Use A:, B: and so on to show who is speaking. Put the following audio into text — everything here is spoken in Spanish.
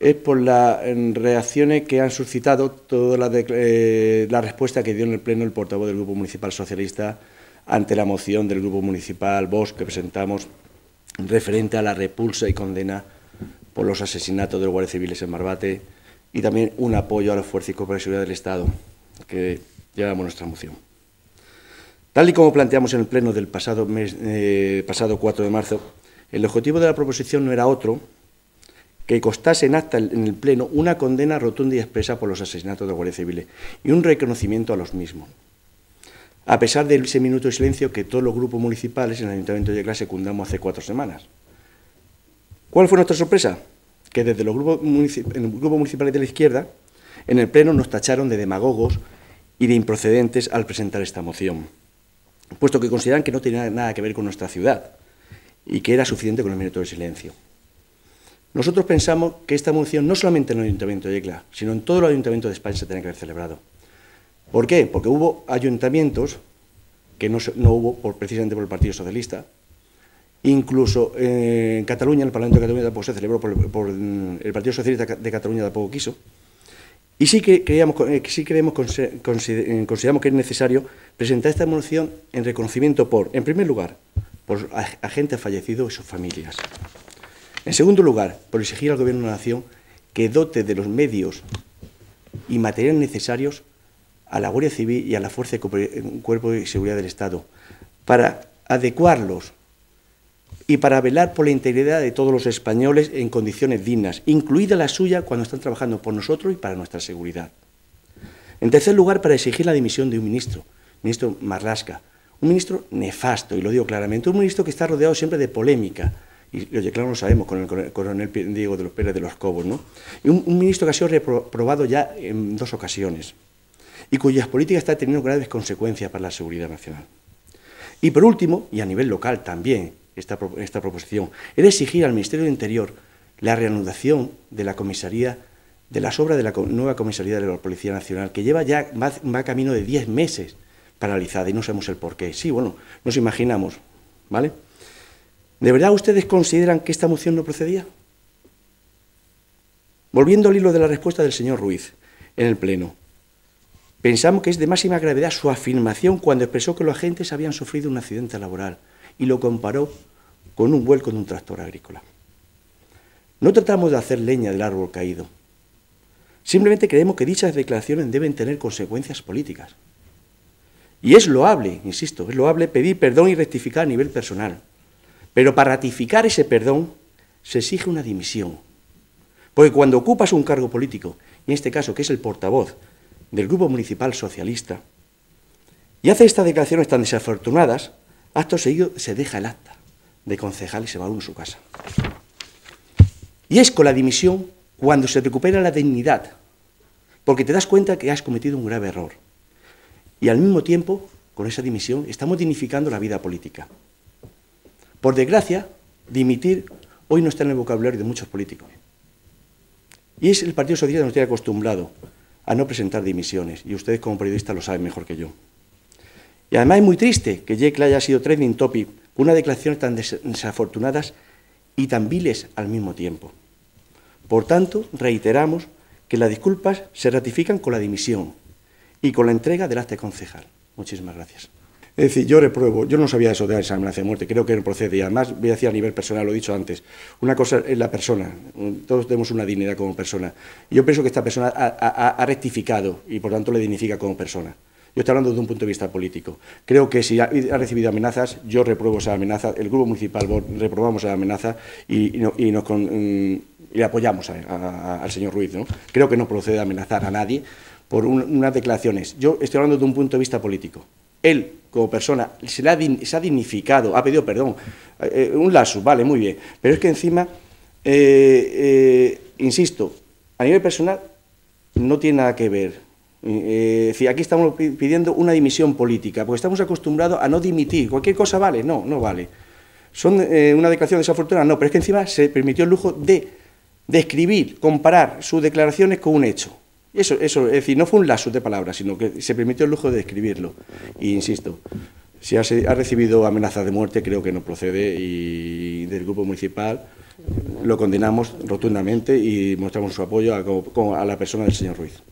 A: Es por las reacciones que han suscitado toda eh, la, respuesta que dio en el Pleno el portavoz del Grupo Municipal Socialista ante la moción del Grupo Municipal Bosch que presentamos referente a la repulsa y condena por los asesinatos de los guardias civiles en Marbate y también un apoyo a los fuerzas y cuerpos de seguridad del Estado que llevamos nuestra moción. Tal y como planteamos en el Pleno del pasado, mes, eh, pasado 4 de marzo, el objetivo de la proposición no era otro que costase en acta en el Pleno una condena rotunda y expresa por los asesinatos de Guardia Civil y un reconocimiento a los mismos. A pesar de ese minuto de silencio que todos los grupos municipales en el Ayuntamiento de Yecla secundamos hace cuatro semanas. ¿Cuál fue nuestra sorpresa? Que desde los grupos municipales de la izquierda, en el Pleno nos tacharon de demagogos y de improcedentes al presentar esta moción, puesto que consideran que no tenía nada que ver con nuestra ciudad y que era suficiente con el minuto de silencio. Nosotros pensamos que esta moción no solamente en el Ayuntamiento de Yecla, sino en todos los ayuntamientos de España se tiene que haber celebrado. ¿Por qué? Porque hubo ayuntamientos que no, hubo por, precisamente por el Partido Socialista, incluso eh, en Cataluña, el Parlamento de Cataluña tampoco se celebró por, mm, el Partido Socialista de Cataluña tampoco quiso, y sí que creíamos, eh, sí creemos, eh, consideramos que es necesario presentar esta moción en reconocimiento por, en primer lugar, por agentes fallecidos y sus familias. En segundo lugar, por exigir al Gobierno de la Nación que dote de los medios y materiales necesarios a la Guardia Civil y a la Fuerza de Cuerpo de Seguridad del Estado para adecuarlos y para velar por la integridad de todos los españoles en condiciones dignas, incluida la suya cuando están trabajando por nosotros y para nuestra seguridad. En tercer lugar, para exigir la dimisión de un ministro, ministro Marlasca, un ministro nefasto, y lo digo claramente, un ministro que está rodeado siempre de polémica, y oye, claro, lo sabemos con el coronel Diego de los Pérez de los Cobos, ¿no? Y un, ministro que ha sido reprobado ya en dos ocasiones y cuyas políticas están teniendo graves consecuencias para la seguridad nacional. Y por último, y a nivel local también, esta, esta proposición, es exigir al Ministerio de Interior la reanudación de la comisaría, de las obras de la nueva comisaría de la Policía Nacional, que lleva ya más, camino de 10 meses paralizada y no sabemos el por qué. Sí, bueno, nos imaginamos, ¿vale? ¿De verdad ustedes consideran que esta moción no procedía? Volviendo al hilo de la respuesta del señor Ruiz en el Pleno, pensamos que es de máxima gravedad su afirmación cuando expresó que los agentes habían sufrido un accidente laboral y lo comparó con un vuelco de un tractor agrícola. No tratamos de hacer leña del árbol caído. Simplemente creemos que dichas declaraciones deben tener consecuencias políticas. Y es loable, insisto, es loable pedir perdón y rectificar a nivel personal. Pero para ratificar ese perdón se exige una dimisión. Porque cuando ocupas un cargo político, y en este caso que es el portavoz del Grupo Municipal Socialista, y hace estas declaraciones tan desafortunadas, acto seguido se deja el acta de concejal y se va uno a su casa. Y es con la dimisión cuando se recupera la dignidad, porque te das cuenta que has cometido un grave error. Y al mismo tiempo, con esa dimisión, estamos dignificando la vida política. Por desgracia, dimitir hoy no está en el vocabulario de muchos políticos. Y es el Partido Socialista que nos tiene acostumbrado a no presentar dimisiones, y ustedes como periodistas lo saben mejor que yo. Y además es muy triste que Jekyll haya sido trending topic con una declaración tan desafortunadas y tan viles al mismo tiempo. Por tanto, reiteramos que las disculpas se ratifican con la dimisión y con la entrega del acta concejal. Muchísimas gracias. Es decir, yo repruebo, yo no sabía eso de esa amenaza de muerte, creo que no procede. Y además, voy a decir a nivel personal, lo he dicho antes, una cosa es la persona, todos tenemos una dignidad como persona. Yo pienso que esta persona ha, rectificado y por tanto le dignifica como persona. Yo estoy hablando desde un punto de vista político. Creo que si ha, recibido amenazas, yo repruebo esa amenaza, el Grupo Municipal reprobamos esa amenaza y, nos mm, y apoyamos al señor Ruiz. ¿no? Creo que no procede amenazar a nadie por unas declaraciones. Yo estoy hablando desde un punto de vista político. Él, como persona, se, ha, dignificado, ha pedido perdón. Eh, un lazo, vale, muy bien. Pero es que encima, eh, eh, insisto, a nivel personal no tiene nada que ver. Eh, aquí estamos pidiendo una dimisión política, porque estamos acostumbrados a no dimitir. Cualquier cosa vale, no, no vale. Son eh, una declaración desafortunada, no, pero es que encima se permitió el lujo de describir, comparar sus declaraciones con un hecho. Eso, eso, es decir, no fue un lazo de palabras, sino que se permitió el lujo de describirlo. Y insisto, si ha, recibido amenazas de muerte, creo que no procede y del grupo municipal lo condenamos rotundamente y mostramos su apoyo a la persona del señor Ruiz.